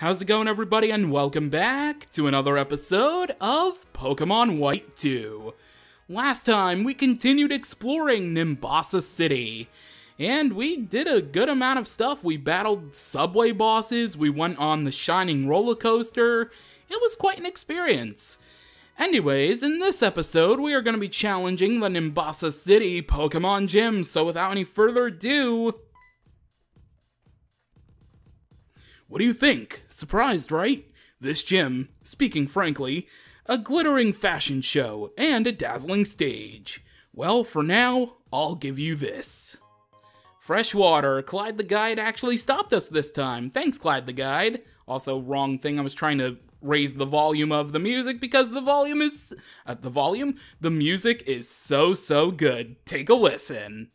How's it going, everybody, and welcome back to another episode of Pokemon White 2. Last time, we continued exploring Nimbasa City, and we did a good amount of stuff. We battled subway bosses, we went on the Shining Roller Coaster. It was quite an experience. Anyways, in this episode, we are going to be challenging the Nimbasa City Pokemon Gym, so without any further ado, What do you think? Surprised, right? This gym, speaking frankly, a glittering fashion show and a dazzling stage. Well, for now, I'll give you this. Fresh water. Clyde the Guide actually stopped us this time. Thanks, Clyde the Guide. Also, wrong thing. I was trying to raise the volume of the music because the volume is. Uh, the volume? The music is so, so good. Take a listen.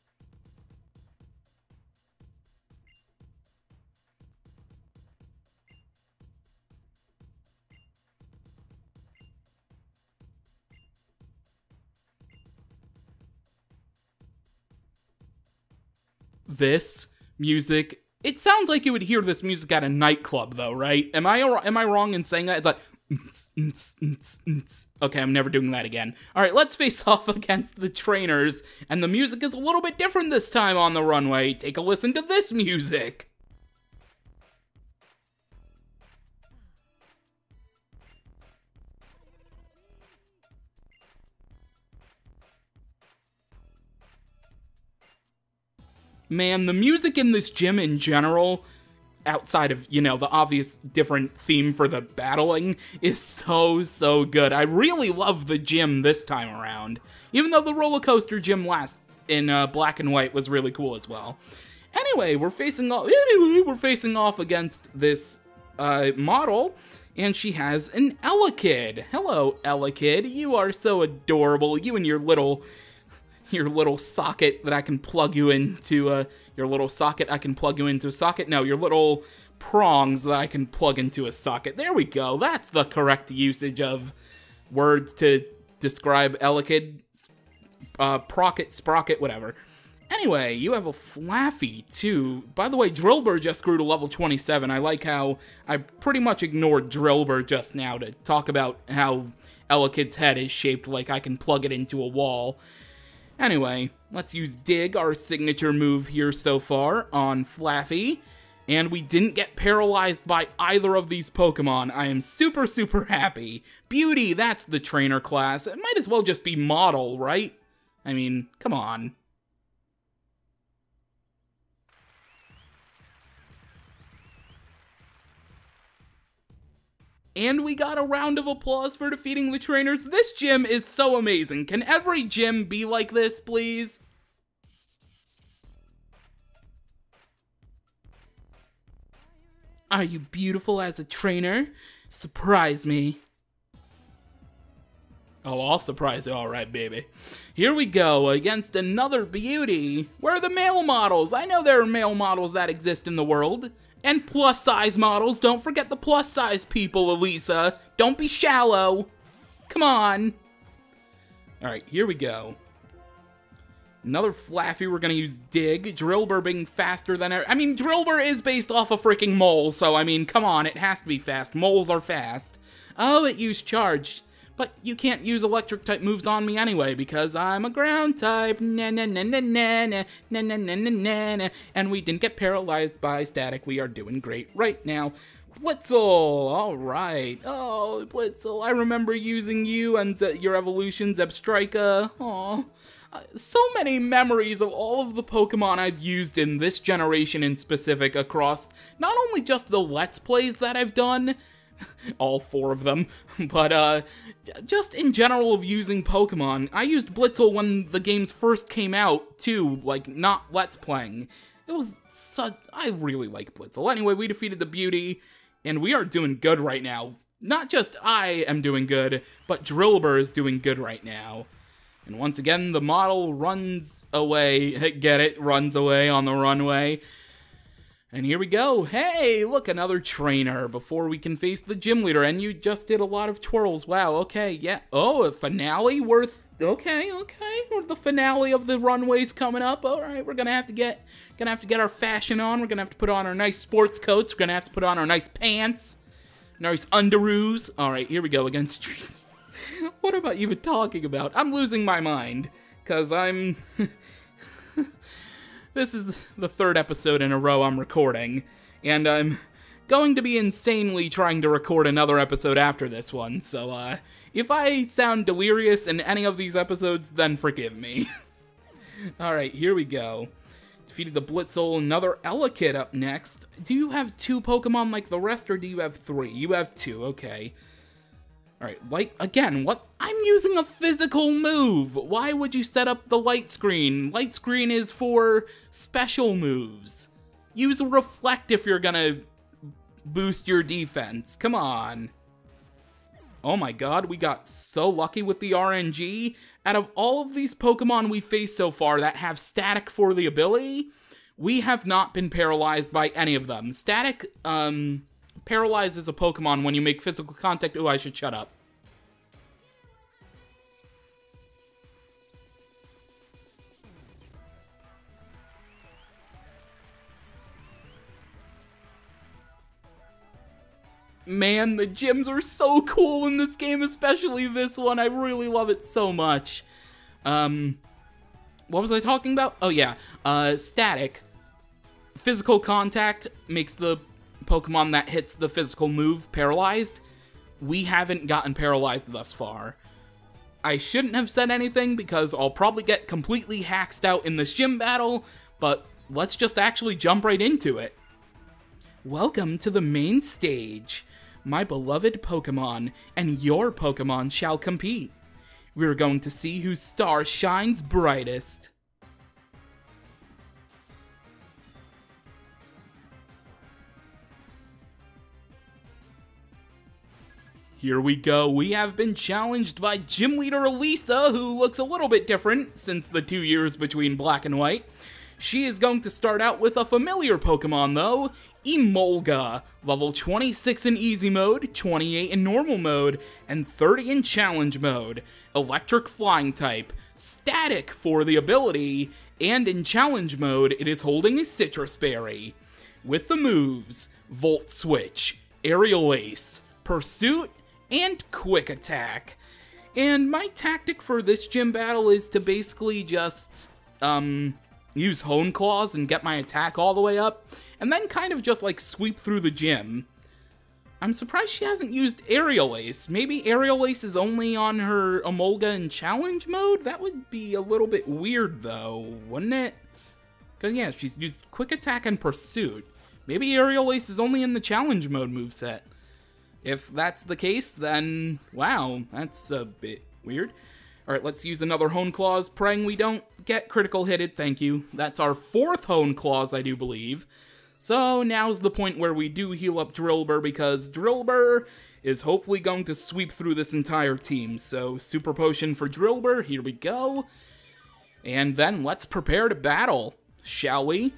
This music. It sounds like you would hear this music at a nightclub, though, right? Am I am I wrong in saying that? It's like. Okay, I'm never doing that again. Alright, let's face off against the trainers, and the music is a little bit different this time on the runway. Take a listen to this music. Man, the music in this gym in general, outside of, you know, the obvious different theme for the battling, is so, so good. I really love the gym this time around. Even though the roller coaster gym last in uh, black and white was really cool as well. Anyway, we're facing off. Anyway, we're facing off against this uh, model, and she has an Elekid. Hello, Elekid. You are so adorable. You and your little your little socket that I can plug you into, uh, your little socket I can plug you into a socket. No, your little prongs that I can plug into a socket. There we go. That's the correct usage of words to describe Elekid, uh, Procket, Sprocket, whatever. Anyway, you have a Flaaffy, too. By the way, Drillbur just grew to level 27. I like how I pretty much ignored Drillbur just now to talk about how Elekid's head is shaped like I can plug it into a wall. Anyway, let's use Dig, our signature move here so far, on Flaaffy. And we didn't get paralyzed by either of these Pokemon. I am super, super happy. Beauty, that's the trainer class. It might as well just be Model, right? I mean, come on. And we got a round of applause for defeating the trainers. This gym is so amazing. Can every gym be like this, please? Are you beautiful as a trainer? Surprise me. Oh, I'll surprise you, alright, baby. Here we go, against another beauty. Where are the male models? I know there are male models that exist in the world. And plus size models. Don't forget the plus size people, Elesa. Don't be shallow. Come on. Alright, here we go. Another Flaaffy, we're gonna use Dig. Drillbur being faster than ever. I mean, Drillbur is based off a freaking mole, so I mean, come on, it has to be fast. Moles are fast. Oh, it used Charge. But you can't use electric type moves on me anyway because I'm a ground type. Na na na na na na na na na na na. And we didn't get paralyzed by static. We are doing great right now. Blitzle! Alright. Oh, Blitzle, I remember using you and your evolution, Zebstrika. Aw. Uh, so many memories of all of the Pokemon I've used in this generation in specific across not only just the Let's Plays that I've done, all four of them, but uh, just in general of using Pokemon. I used Blitzle when the games first came out, too, like, not Let's Playing. It was such... I really like Blitzle. Anyway, we defeated the Beauty, and we are doing good right now. Not just I am doing good, but Drillbur is doing good right now. And once again, the model runs away. Get it? Runs away on the runway. And here we go. Hey, look, another trainer before we can face the gym leader. And you just did a lot of twirls. Wow, okay, yeah. Oh, a finale worth. Okay, okay. The finale of the runway's coming up. All right, we're gonna have to get gonna have to get our fashion on. We're gonna have to put on our nice sports coats. We're gonna have to put on our nice pants, nice underoos. All right, here we go against. what am I even talking about? I'm losing my mind because I'm. This is the third episode in a row I'm recording, and I'm going to be insanely trying to record another episode after this one, so uh, if I sound delirious in any of these episodes, then forgive me. Alright, here we go. Defeated the Blitzle, another Elekid up next. Do you have two Pokemon like the rest, or do you have three? You have two, okay. Alright, light, again, what? I'm using a physical move! Why would you set up the light screen? Light screen is for special moves. Use reflect if you're gonna boost your defense. Come on. Oh my god, we got so lucky with the RNG. Out of all of these Pokemon we faced so far that have static for the ability, we have not been paralyzed by any of them. Static, um, paralyzed as a Pokemon when you make physical contact. Oh, I should shut up. Man, the gyms are so cool in this game, especially this one. I really love it so much. Um, what was I talking about? Oh yeah, uh, static. Physical contact makes the Pokemon that hits the physical move paralyzed. We haven't gotten paralyzed thus far. I shouldn't have said anything because I'll probably get completely hacked out in this gym battle, but let's just actually jump right into it. Welcome to the main stage. My beloved Pokemon and your Pokemon shall compete. We're going to see whose star shines brightest. Here we go. We have been challenged by Gym Leader Elesa, who looks a little bit different since the two years between black and white. She is going to start out with a familiar Pokemon, though, Emolga, level 26 in easy mode, 28 in normal mode, and 30 in challenge mode. Electric flying type, static for the ability, and in challenge mode, it is holding a Sitrus Berry. With the moves, Volt Switch, Aerial Ace, Pursuit, and quick attack. And my tactic for this gym battle is to basically just, um, use Hone Claws and get my attack all the way up, and then kind of just like sweep through the gym. I'm surprised she hasn't used Aerial Ace. Maybe Aerial Ace is only on her Emolga in challenge mode? That would be a little bit weird though, wouldn't it? Because yeah, she's used Quick Attack and Pursuit. Maybe Aerial Ace is only in the challenge mode moveset. If that's the case, then wow, that's a bit weird. Alright, let's use another Hone Claws, praying we don't get critical hitted, thank you. That's our fourth Hone Claws, I do believe. So now's the point where we do heal up Drillbur, because Drillbur is hopefully going to sweep through this entire team. So Super Potion for Drillbur, here we go. And then let's prepare to battle, shall we?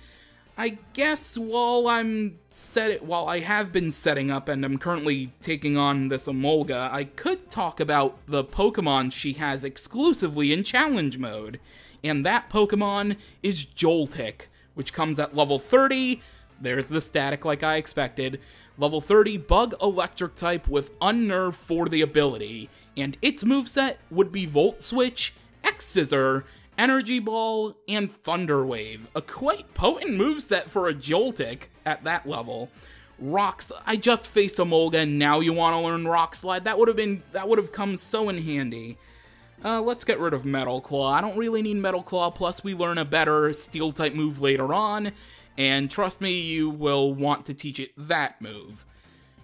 I guess while I'm set while I have been setting up and I'm currently taking on this Emolga, I could talk about the Pokemon she has exclusively in challenge mode. And that Pokemon is Joltik, which comes at level 30. There's the static like I expected. Level 30 Bug Electric type with Unnerve for the ability. And its moveset would be Volt Switch, X Scissor, Energy Ball, and Thunder Wave. A quite potent moveset for a Joltik at that level. Rocks, I just faced Emolga and now you want to learn Rock Slide? That would have been, that would have come so in handy. Uh, let's get rid of Metal Claw. I don't really need Metal Claw, plus we learn a better Steel-type move later on, and trust me, you will want to teach it that move.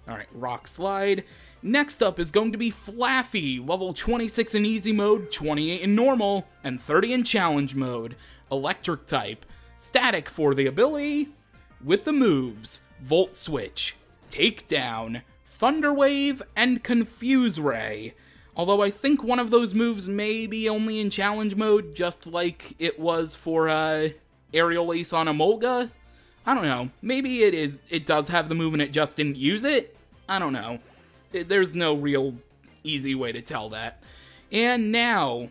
Alright, Rock Slide. Next up is going to be Flaaffy, level 26 in easy mode, 28 in normal, and 30 in challenge mode. Electric type. Static for the ability. With the moves, Volt Switch, Takedown, Thunder Wave, and Confuse Ray. Although I think one of those moves may be only in challenge mode, just like it was for uh, Aerial Ace on Emolga. I don't know. Maybe it is. It does have the move and it just didn't use it. I don't know. There's no real easy way to tell that. And now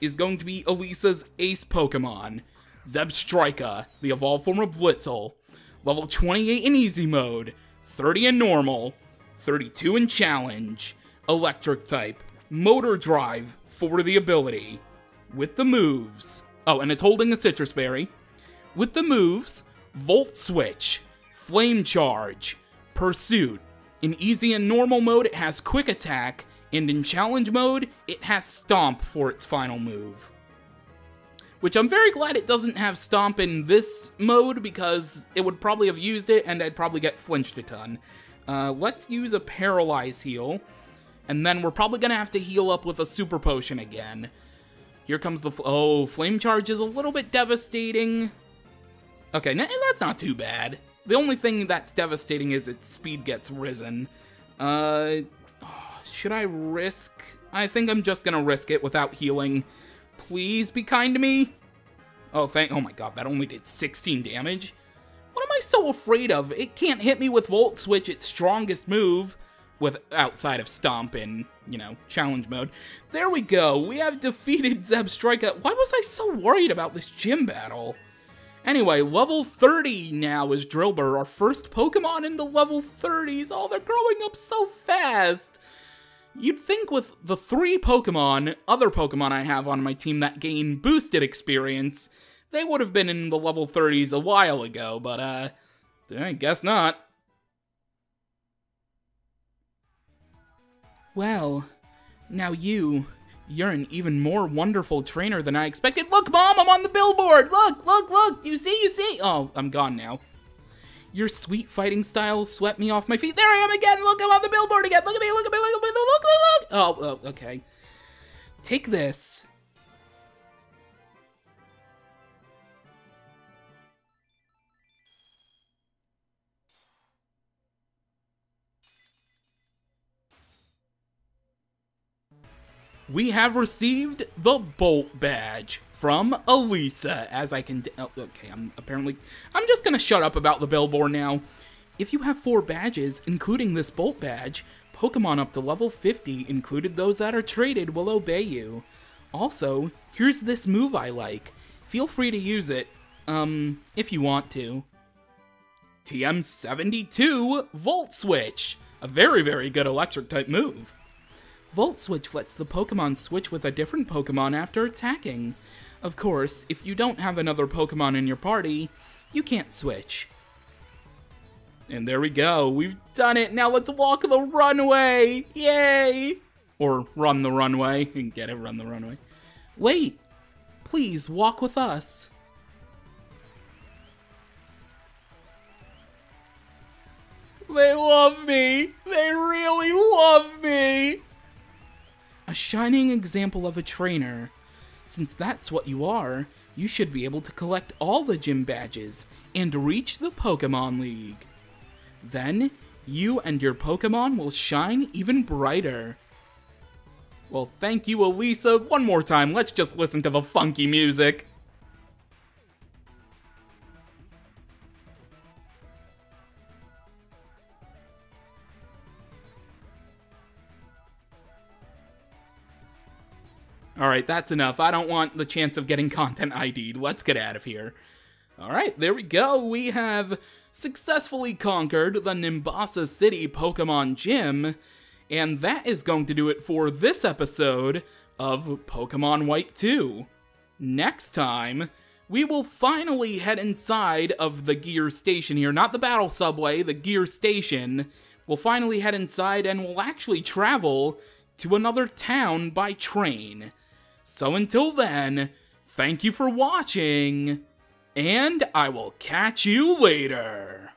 is going to be Elesa's ace Pokemon, Zebstrika, the evolved form of Blitzle, level 28 in easy mode, 30 in normal, 32 in challenge, electric type, motor drive for the ability, with the moves. Oh, and it's holding a Sitrus Berry. With the moves, Volt Switch, Flame Charge, Pursuit. In easy and normal mode, it has Quick Attack, and in challenge mode, it has Stomp for its final move. Which I'm very glad it doesn't have Stomp in this mode, because it would probably have used it, and I'd probably get flinched a ton. Uh, let's use a Paralyze heal, and then we're probably to have to heal up with a Super Potion again. Here comes the... Oh, Flame Charge is a little bit devastating. Okay, that's not too bad. The only thing that's devastating is its speed gets risen. Uh, should I risk? I think I'm just gonna risk it without healing. Please be kind to me. Oh, thank- oh my god, that only did 16 damage? What am I so afraid of? It can't hit me with Volt Switch, its strongest move, with outside of Stomp in, you know, challenge mode. There we go, we have defeated Zeb Zebstrika. Why was I so worried about this gym battle? Anyway, level 30 now is Drillbur, our first Pokemon in the level 30s. Oh, they're growing up so fast. You'd think with the three Pokemon, other Pokemon I have on my team that gain boosted experience, they would have been in the level 30s a while ago, but uh, I guess not. Well, now you, you're an even more wonderful trainer than I expected. Look, Mom, I'm on the billboard! Look, look, look! You see, you see? Oh, I'm gone now. Your sweet fighting style swept me off my feet. There I am again! Look, I'm on the billboard again! Look at me, look at me, look at me, look, look, look! Oh, oh okay. Take this. We have received the Bolt Badge from Elesa, as I can... Oh, okay, I'm apparently... I'm just gonna shut up about the billboard now. If you have four badges, including this Bolt Badge, Pokemon up to level 50, included those that are traded, will obey you. Also, here's this move I like. Feel free to use it, um, if you want to. TM72 Volt Switch, a very, very good electric type move. Volt Switch lets the Pokemon switch with a different Pokemon after attacking. Of course, if you don't have another Pokemon in your party, you can't switch. And there we go, we've done it! Now let's walk the runway! Yay! Or run the runway. Can get it, run the runway. Wait! Please walk with us. They love me! They really love me! A shining example of a trainer. Since that's what you are, you should be able to collect all the gym badges and reach the Pokemon League. Then, you and your Pokemon will shine even brighter. Well, thank you, Elesa. One more time, let's just listen to the funky music. All right, that's enough. I don't want the chance of getting content ID'd. Let's get out of here. All right, there we go. We have successfully conquered the Nimbasa City Pokemon Gym, and that is going to do it for this episode of Pokemon White 2. Next time, we will finally head inside of the gear station here, not the battle subway, the gear station. We'll finally head inside and we'll actually travel to another town by train. So until then, thank you for watching, and I will catch you later.